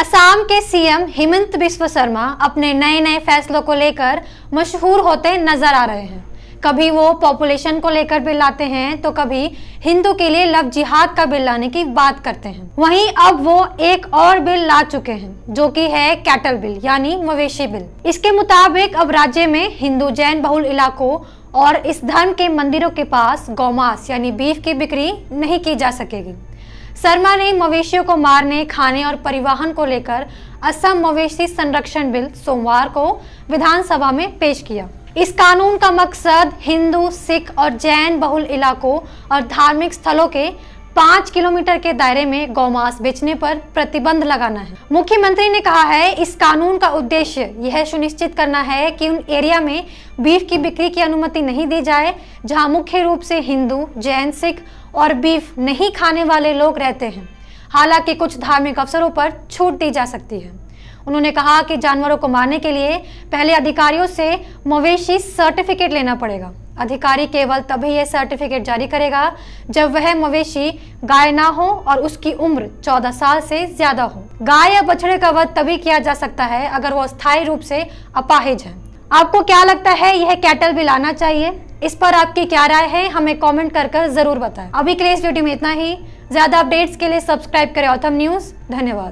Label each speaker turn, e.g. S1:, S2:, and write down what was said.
S1: असम के सीएम हेमंत बिस्व शर्मा अपने नए नए फैसलों को लेकर मशहूर होते नज़र आ रहे हैं। कभी वो पॉपुलेशन को लेकर बिल लाते हैं तो कभी हिंदू के लिए लव जिहाद का बिल लाने की बात करते हैं। वहीं अब वो एक और बिल ला चुके हैं, जो कि है कैटल बिल यानी मवेशी बिल। इसके मुताबिक अब राज्य में हिंदू जैन बहुल इलाकों और इस धर्म के मंदिरों के पास गौमास, यानी बीफ की बिक्री नहीं की जा सकेगी। शर्मा ने मवेशियों को मारने, खाने और परिवहन को लेकर असम मवेशी संरक्षण बिल सोमवार को विधानसभा में पेश किया। इस कानून का मकसद हिंदू, सिख और जैन बहुल इलाकों और धार्मिक स्थलों के पाँच किलोमीटर के दायरे में गौमांस बेचने पर प्रतिबंध लगाना है। मुख्यमंत्री ने कहा है, इस कानून का उद्देश्य यह सुनिश्चित करना है कि उन एरिया में बीफ की बिक्री की अनुमति नहीं दी जाए, जहाँ मुख्य रूप से हिंदू, जैन, सिख और बीफ नहीं खाने वाले लोग रहते हैं। हालाँकि कुछ धार्मिक अवसरों पर छूट दी जा सकती है। उन्होंने कहा कि जानवरों को मारने के लिए पहले अधिकारियों से मवेशी सर्टिफिकेट लेना पड़ेगा। अधिकारी केवल तभी यह सर्टिफिकेट जारी करेगा जब वह मवेशी गाय ना हो और उसकी उम्र 14 साल से ज़्यादा हो। गाय या बछड़े का वध तभी किया जा सकता है अगर वो स्थायी रूप से अपाहिज है। आपको क्या लगता है यह कैटल भी लाना चाहिए? इस पर आपकी क्या राय है? हमें कमेंट कर कर ज़रूर बताएँ। अभी के लिए इस वीडियो में इतना ही। ज़्यादा अपडेट्स के लिए सब्सक्राइब करें ऑथम न्यूज़ धन्यवाद।